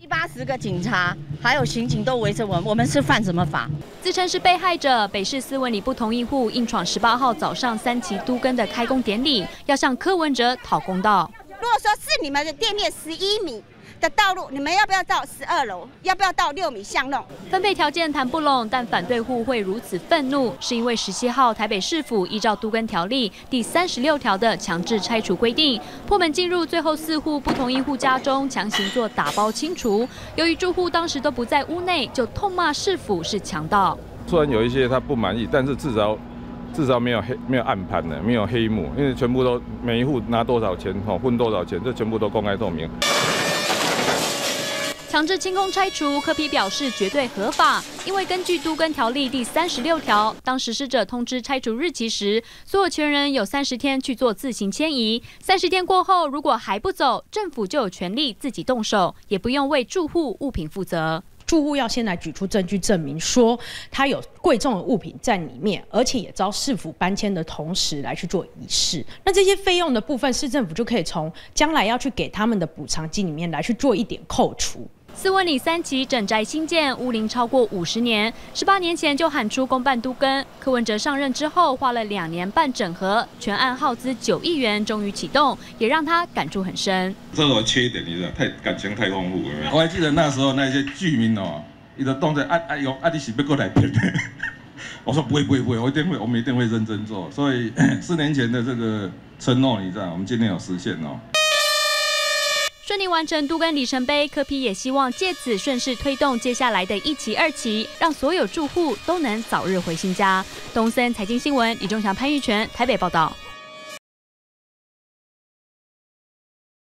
七八十个警察还有刑警都围着我们，我们是犯什么法？自称是被害者，北市斯文里不同意户硬闯十八号早上三旗都根的开工典礼，要向柯文哲讨公道。如果说是你们的店面十一米。的道路，你们要不要到十二楼？要不要到六米巷弄？分配条件谈不拢，但反对户会如此愤怒，是因为十七号台北市府依照都更条例第三十六条的强制拆除规定，破门进入最后四户不同意户家中，强行做打包清除。由于住户当时都不在屋内，就痛骂市府是强盗。虽然有一些他不满意，但是至少至少没有黑没有暗盘的，没有黑幕，因为全部都每一户拿多少钱，哦，分多少钱，这全部都公开透明。强制清空拆除，柯批表示绝对合法，因为根据都更条例第三十六条，当实施者通知拆除日期时，所有权人有三十天去做自行迁移。三十天过后，如果还不走，政府就有权利自己动手，也不用为住户物品负责。住户要先来举出证据证明，说他有贵重的物品在里面，而且也遭市府搬迁的同时来去做仪式。那这些费用的部分，市政府就可以从将来要去给他们的补偿金里面来去做一点扣除。斯文里三期整宅新建，屋龄超过五十年，十八年前就喊出公办都根。柯文哲上任之后，花了两年半整合，全案耗资九亿元，终于启动，也让他感触很深。这个缺点你知道，太感情太丰富了。我还记得那时候那些居民哦，一直动在啊啊用啊，你是不过来骗的。我说不会不会不会，我一定会，我们一定会认真做。所以四年前的这个承诺，你知道，我们今天有实现哦。顺利完成都跟里程碑，柯皮也希望借此顺势推动接下来的一期、二期，让所有住户都能早日回新家。东森财经新闻，李仲祥、潘玉泉台北报道。